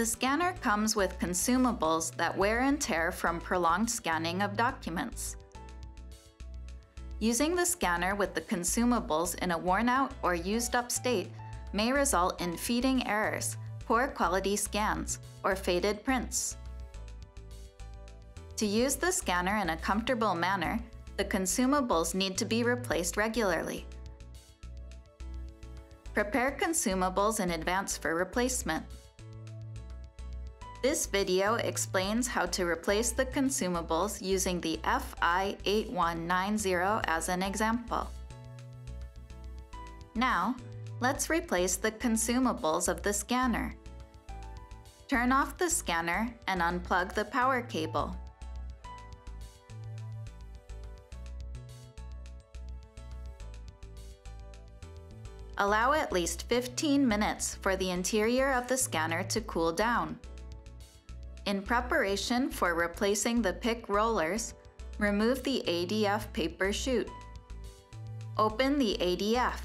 The scanner comes with consumables that wear and tear from prolonged scanning of documents. Using the scanner with the consumables in a worn out or used up state may result in feeding errors, poor quality scans, or faded prints. To use the scanner in a comfortable manner, the consumables need to be replaced regularly. Prepare consumables in advance for replacement. This video explains how to replace the consumables using the FI8190 as an example. Now, let's replace the consumables of the scanner. Turn off the scanner and unplug the power cable. Allow at least 15 minutes for the interior of the scanner to cool down. In preparation for replacing the pick rollers, remove the ADF paper chute. Open the ADF.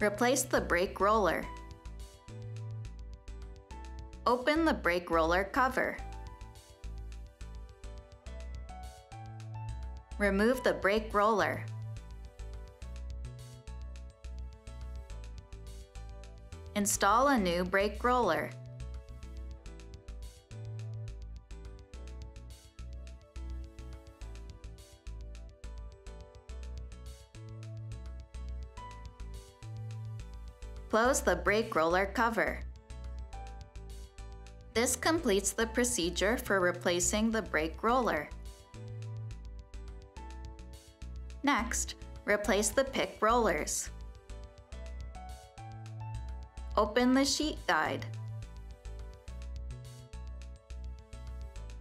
Replace the brake roller. Open the brake roller cover. Remove the brake roller. Install a new brake roller. Close the brake roller cover. This completes the procedure for replacing the brake roller. Next, replace the pick rollers. Open the sheet guide.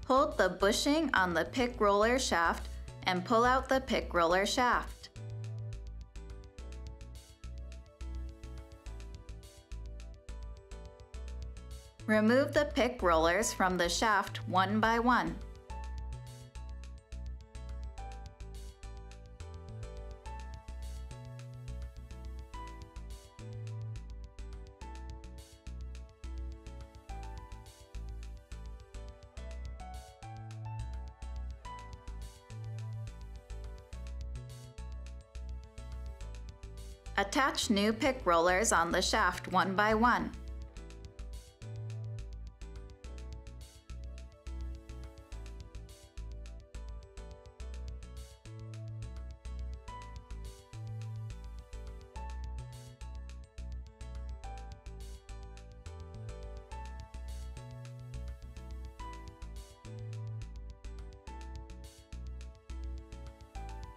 Hold the bushing on the pick roller shaft and pull out the pick roller shaft. Remove the pick rollers from the shaft one by one. Attach new pick rollers on the shaft one by one.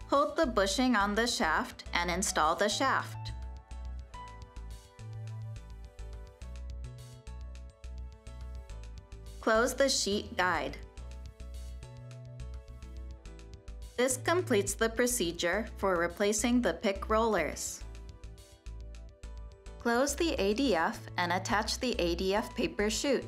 Hold the bushing on the shaft and install the shaft. Close the sheet guide. This completes the procedure for replacing the pick rollers. Close the ADF and attach the ADF paper chute.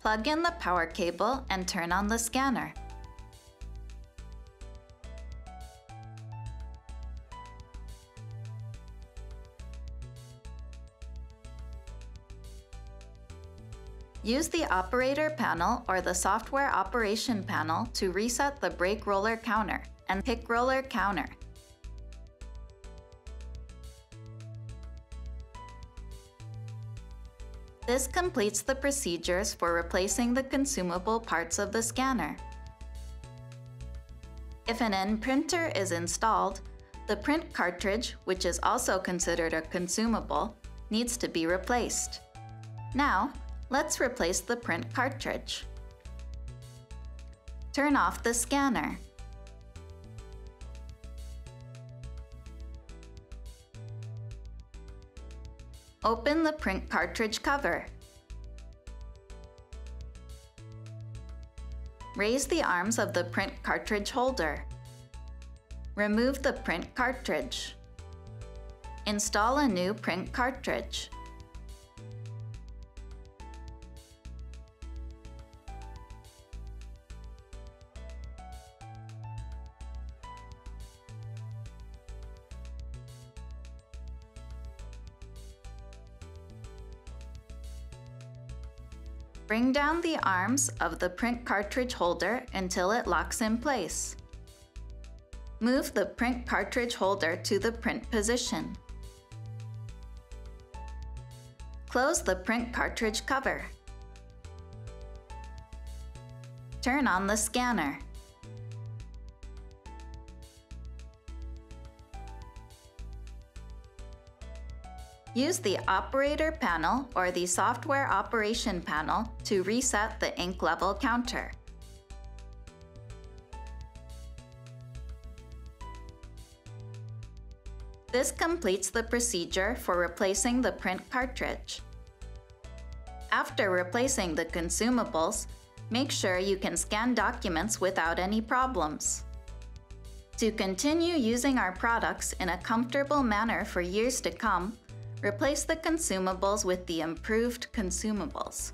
Plug in the power cable and turn on the scanner. Use the operator panel or the software operation panel to reset the brake roller counter and pick roller counter. This completes the procedures for replacing the consumable parts of the scanner. If an imprinter is installed, the print cartridge, which is also considered a consumable, needs to be replaced. Now, let's replace the print cartridge. Turn off the scanner. Open the print cartridge cover. Raise the arms of the print cartridge holder. Remove the print cartridge. Install a new print cartridge. Bring down the arms of the print cartridge holder until it locks in place. Move the print cartridge holder to the print position. Close the print cartridge cover. Turn on the scanner. Use the operator panel or the software operation panel to reset the ink level counter. This completes the procedure for replacing the print cartridge. After replacing the consumables, make sure you can scan documents without any problems. To continue using our products in a comfortable manner for years to come, replace the consumables with the improved consumables.